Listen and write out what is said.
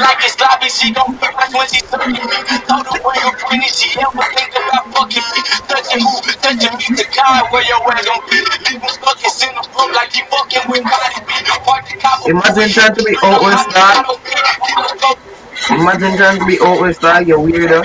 like it's sloppy. She gon' watch when she serving me. Throw the ring up pretty, she ever think about fucking me. Touching who? Touching me to God where your ass gon' be. Leave People fucking send them broke like you fucking with body beat. Park the cop. Imagine trying to be old with star. Imagine trying to be old and star, you weirdo.